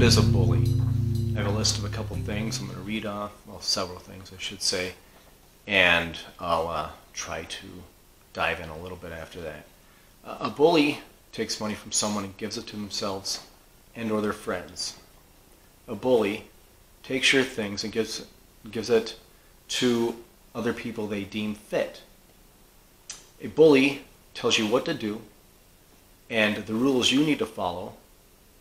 what is a bully? I have a list of a couple things I'm going to read off, well, several things I should say, and I'll uh, try to dive in a little bit after that. Uh, a bully takes money from someone and gives it to themselves and or their friends. A bully takes your things and gives, gives it to other people they deem fit. A bully tells you what to do and the rules you need to follow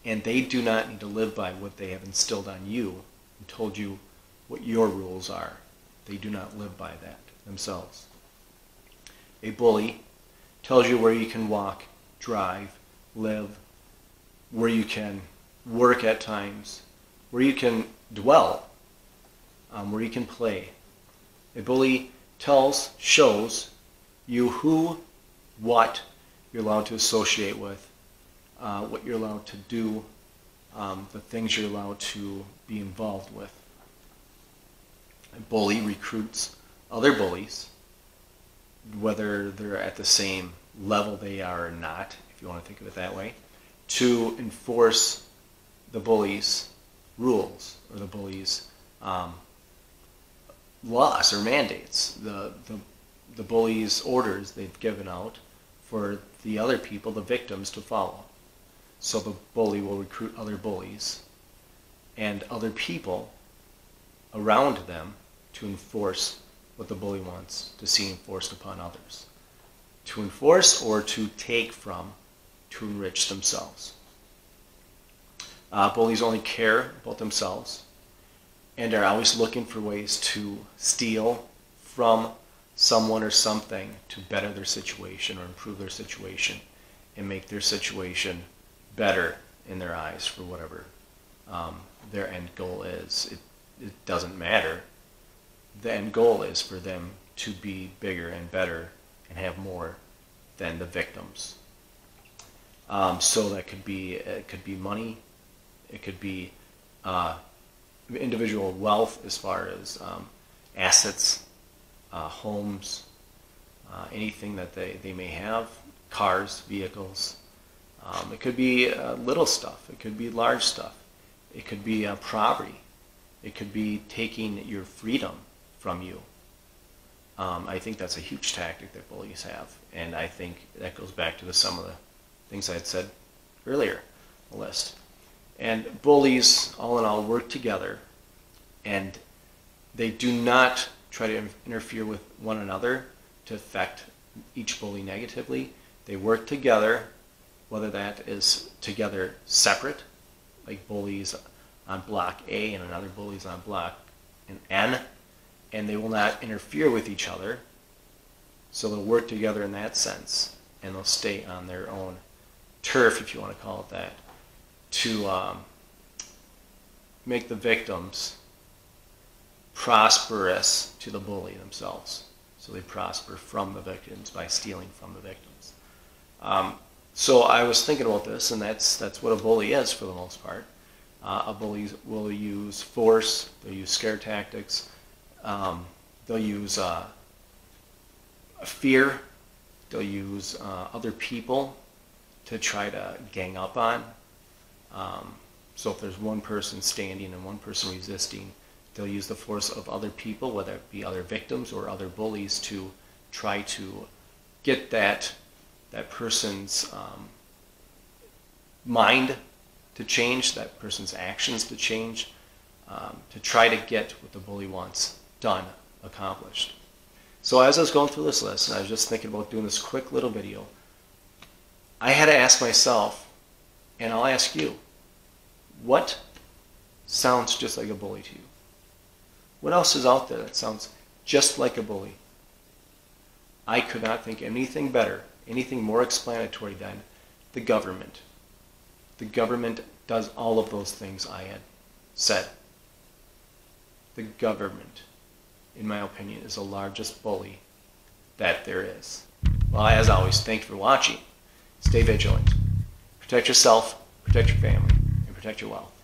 and they do not need to live by what they have instilled on you and told you what your rules are. They do not live by that themselves. A bully tells you where you can walk, drive, live, where you can work at times, where you can dwell, um, where you can play. A bully tells, shows you who, what you're allowed to associate with, uh, what you're allowed to do, um, the things you're allowed to be involved with. A bully recruits other bullies, whether they're at the same level they are or not, if you want to think of it that way, to enforce the bully's rules or the bully's um, laws or mandates, the, the, the bully's orders they've given out for the other people, the victims, to follow. So the bully will recruit other bullies and other people around them to enforce what the bully wants to see enforced upon others. To enforce or to take from to enrich themselves. Uh, bullies only care about themselves and are always looking for ways to steal from someone or something to better their situation or improve their situation and make their situation better in their eyes for whatever um, their end goal is. It, it doesn't matter. The end goal is for them to be bigger and better and have more than the victims. Um, so that could be it could be money, it could be uh, individual wealth as far as um, assets, uh, homes, uh, anything that they, they may have, cars, vehicles, um, it could be uh, little stuff. It could be large stuff. It could be uh, property. It could be taking your freedom from you. Um, I think that's a huge tactic that bullies have, and I think that goes back to the, some of the things I had said earlier, the list. And bullies, all in all, work together, and they do not try to interfere with one another to affect each bully negatively. They work together whether that is together separate, like bullies on block A and another bullies on block N, and they will not interfere with each other. So they'll work together in that sense, and they'll stay on their own turf, if you want to call it that, to um, make the victims prosperous to the bully themselves. So they prosper from the victims by stealing from the victims. Um, so I was thinking about this, and that's that's what a bully is for the most part. Uh, a bully will use force, they'll use scare tactics, um, they'll use uh, fear, they'll use uh, other people to try to gang up on. Um, so if there's one person standing and one person resisting, they'll use the force of other people, whether it be other victims or other bullies, to try to get that that person's um, mind to change, that person's actions to change, um, to try to get what the bully wants done, accomplished. So as I was going through this list, and I was just thinking about doing this quick little video, I had to ask myself, and I'll ask you, what sounds just like a bully to you? What else is out there that sounds just like a bully? I could not think anything better anything more explanatory than the government. The government does all of those things I had said. The government, in my opinion, is the largest bully that there is. Well, as always, thank you for watching. Stay vigilant. Protect yourself, protect your family, and protect your wealth.